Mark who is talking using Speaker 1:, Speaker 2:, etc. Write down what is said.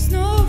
Speaker 1: There's no